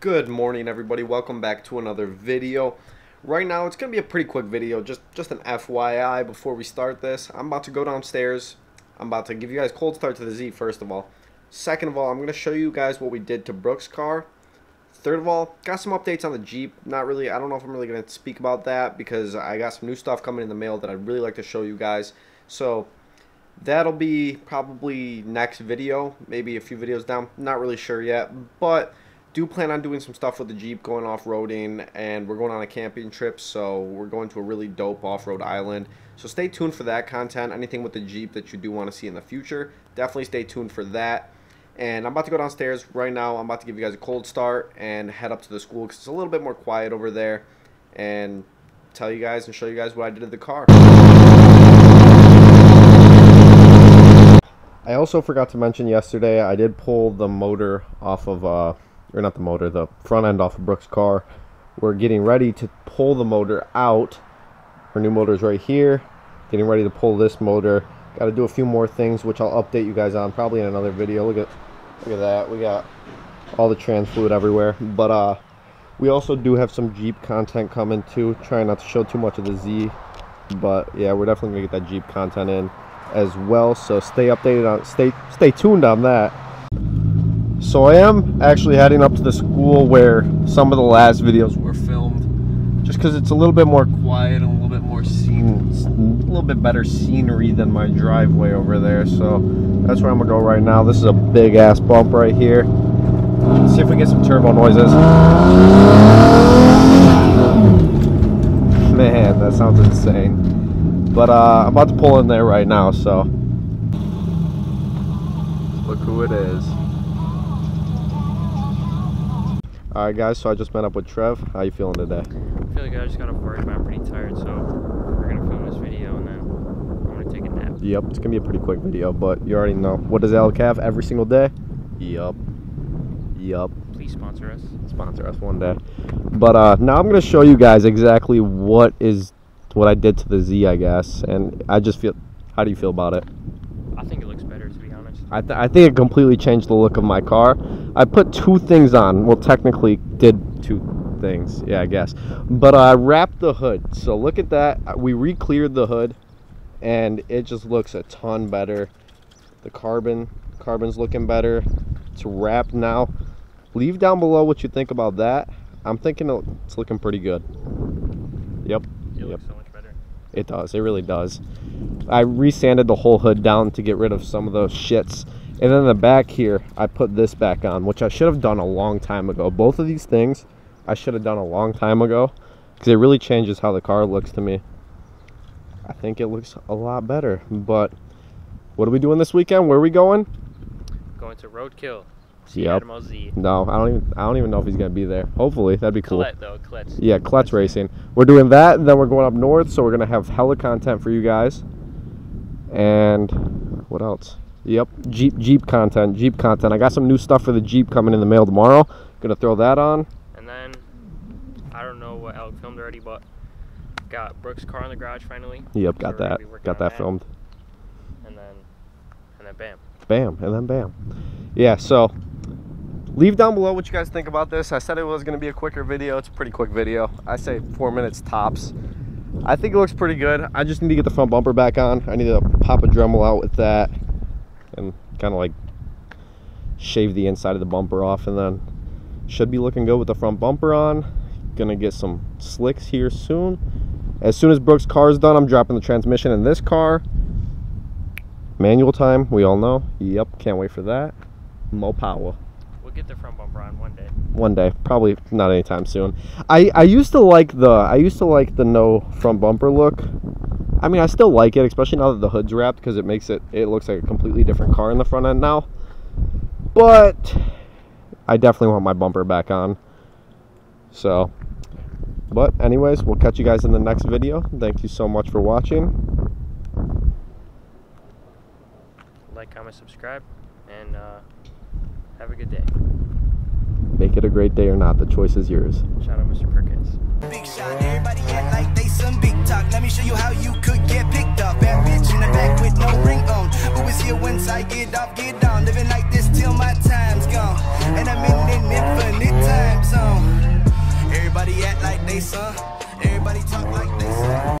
Good morning everybody, welcome back to another video. Right now it's going to be a pretty quick video, just, just an FYI before we start this. I'm about to go downstairs, I'm about to give you guys cold start to the Z first of all. Second of all, I'm going to show you guys what we did to Brooks' car. Third of all, got some updates on the Jeep. Not really, I don't know if I'm really going to speak about that because I got some new stuff coming in the mail that I'd really like to show you guys. So, that'll be probably next video, maybe a few videos down. Not really sure yet, but do plan on doing some stuff with the Jeep, going off-roading, and we're going on a camping trip, so we're going to a really dope off-road island. So stay tuned for that content. Anything with the Jeep that you do want to see in the future, definitely stay tuned for that. And I'm about to go downstairs right now. I'm about to give you guys a cold start and head up to the school because it's a little bit more quiet over there. And tell you guys and show you guys what I did to the car. I also forgot to mention yesterday, I did pull the motor off of, uh, or not the motor, the front end off of Brooks' car. We're getting ready to pull the motor out. Our new motor is right here. Getting ready to pull this motor. Got to do a few more things, which I'll update you guys on probably in another video. Look at, look at that. We got all the trans fluid everywhere. But uh, we also do have some Jeep content coming too. Trying not to show too much of the Z, but yeah, we're definitely gonna get that Jeep content in as well. So stay updated on, stay stay tuned on that. So I am actually heading up to the school where some of the last videos were filmed, just because it's a little bit more quiet and a little bit more scene, a little bit better scenery than my driveway over there. So that's where I'm gonna go right now. This is a big ass bump right here. Let's see if we get some turbo noises. Man, that sounds insane. But uh, I'm about to pull in there right now, so look who it is. Alright guys, so I just met up with Trev. How you feeling today? I feel like I just got off work, but I'm pretty tired, so we're gonna film this video and then I'm gonna take a nap. Yep, it's gonna be a pretty quick video, but you already know. What does Alec have every single day? Yup. Yup. Please sponsor us. Sponsor us one day. But uh, now I'm gonna show you guys exactly what is what I did to the Z, I guess. And I just feel. How do you feel about it? I think it looks better, to be honest. I, th- I think it completely changed the look of my car. I put two things on. Well, technically, did two things. Yeah, I guess. But I wrapped the hood. So look at that. We re-cleared the hood, and it just looks a ton better. The carbon, carbon's looking better. It's wrapped now. Leave down below what you think about that. I'm thinking it's looking pretty good. Yep. It Yep. looks so much better. It does. It really does. I resanded the whole hood down to get rid of some of those shits. And then the back here, I put this back on, which I should have done a long time ago. Both of these things, I should have done a long time ago. Because it really changes how the car looks to me. I think it looks a lot better. But what are we doing this weekend? Where are we going? Going to Roadkill. See Yep. No, I don't even I don't even know if he's gonna be there. Hopefully, that'd be cool. Colette, though. Colette's. Yeah, Klutz Racing. We're doing that, and then we're going up north, so we're gonna have hella content for you guys. And what else? Yep, Jeep Jeep content, Jeep content. I got some new stuff for the Jeep coming in the mail tomorrow. Gonna throw that on. And then, I don't know what Alec filmed already, but got Brooks' car in the garage finally. Yep, got we're that. Got that that. filmed. And then, and then bam. Bam, and then bam. Yeah, so leave down below what you guys think about this. I said it was gonna be a quicker video. It's a pretty quick video. I say four minutes tops. I think it looks pretty good. I just need to get the front bumper back on. I need to pop a Dremel out with that and kind of like shave the inside of the bumper off and then should be looking good with the front bumper on. Gonna get some slicks here soon. As soon as Brooks' car is done, I'm dropping the transmission in this car. Manual time, we all know. Yep, can't wait for that. Mo power. We'll get the front bumper on one day. One day, probably not anytime soon. I I used to like the I used to like the no front bumper look. I mean, I still like it, especially now that the hood's wrapped because it makes it it looks like a completely different car in the front end now. But I definitely want my bumper back on. So, but anyways, we'll catch you guys in the next video. Thank you so much for watching. Like, comment, subscribe, and uh, have a good day. Make it a great day or not, the choice is yours. Shout out Mr. Perkins. Big shot, everybody act like they some big talk. Let me show you how you could this here once I get off, get down. Living like this till my time's gone. And I'm in an infinite time zone. Everybody act like they son. Everybody talk like they son.